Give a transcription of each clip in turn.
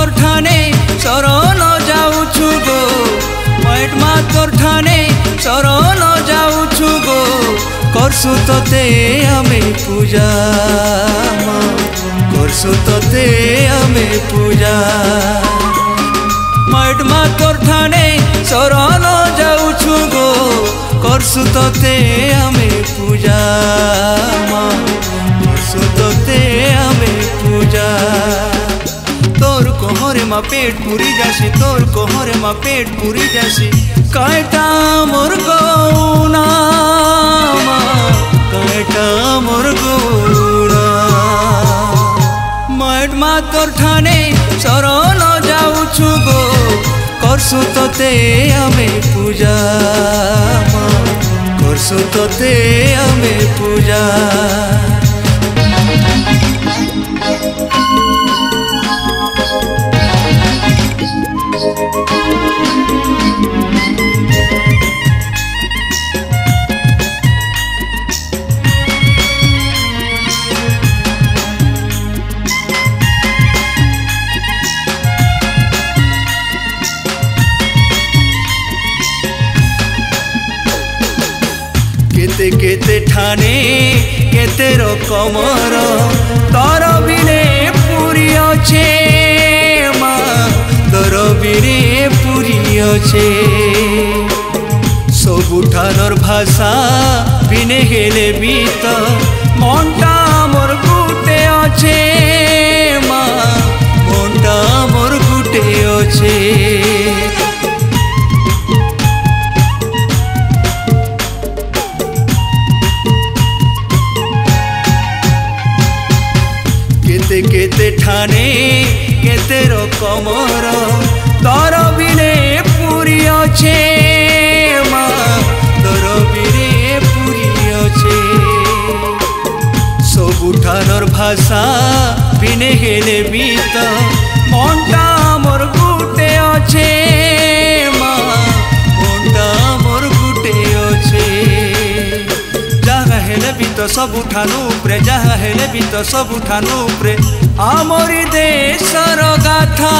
ତୋର ଠାନେ ଶରଣ ଯାଉଛୁ ଗୋ ପଏଣ୍ଟ ମା ତୋର ଠାନେ ଶରଣ ଯାଉଛୁ ଗୋ କରସୁ ତୋତେ ଆମେ ପୂଜା କରସୁ ତୋତେ ଆମେ ପୂଜା ପଏଣ୍ଟ ମା ତୋର ଠାନେ ଶରଣ ଯାଉଛୁ ଗୋ କରସୁ ତୋତେ ଆମେ পেট পুরি যাসে তোর কোহরে মা পেট পুরি যাসে কয়টা মোর গৌনা কয়টা মোর গৌনা মাট মা তোর ঠানে চরণ যাউছু গো করছু তোতে আমি পূজা করছু তোতে আমি পূজা କେତେ କେତେ ଠାନେ କେତେ ରକମର ତର ବିରେ ପୁରୀ ଅଛେ ମା ତର ବିରେ ପୁରୀ ଅଛେ ସବୁଠାନର ଭାଷା ବିନେ ହେଲେ ବି ତ ମନଟା ଆମର ଗୁଟେ ଅଛେ ମା মনটা আমার গুটে আছে ସେଠାରେ କେତେ ରକମର ତର ବିରେ ପୁରୀ ଅଛେ ମା ତର ବିରେ ପୁରୀ ଅଛେ ସବୁଠାନର ଭାଷା ବିନେ ହେଲେ ବି ତ ମନଟା ଆମର ଗୋଟେ ବି ତ ସବୁଠାରୁ ଉପରେ ଯାହା ହେଲେ ବି ତ ସବୁଠାରୁ ଉପରେ ଆମରି ଦେଶର ଗାଥା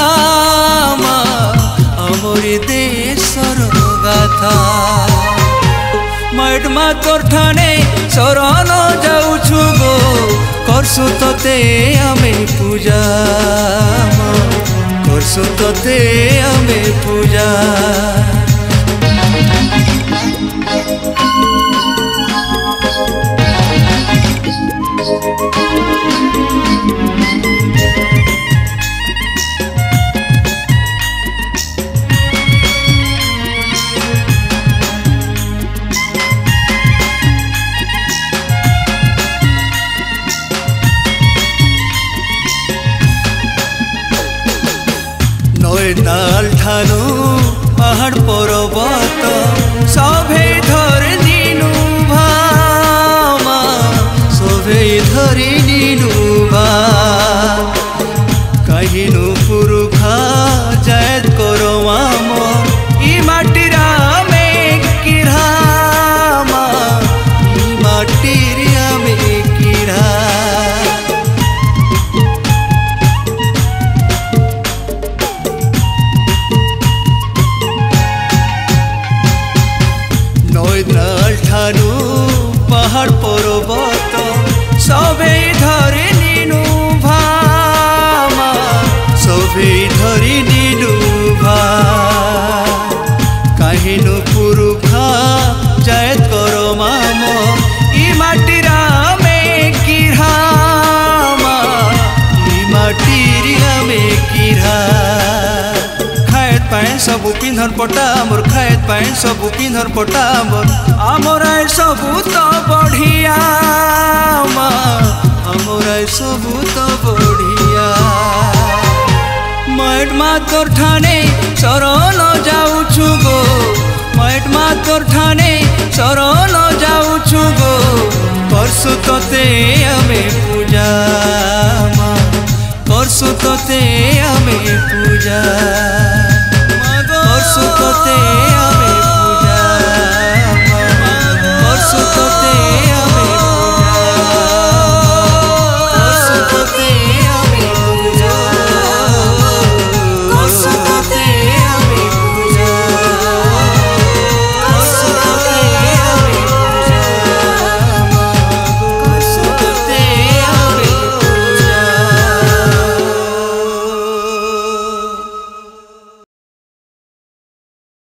ଆମରି ଦେଶର ଗାଥା ମୈଟ ମା ତୋର ଠାଣେ ଶରଣ ଯାଉଛୁ ଗୋ କରସୁ ତତେ ଆମେ ପୂଜା କରସୁ ତତେ ଆମେ ପୂଜା তাল ঠানু পাহাড় পর্বত सबु पिन्हर पटा सबु मोर आमोर आइ सबु त बढिया सबु त बढिया मेठमा ठाने सरल जाउँ मार ठाने सरल छु गो परसु तते आमे पूजा परसु तते आमे पूजा te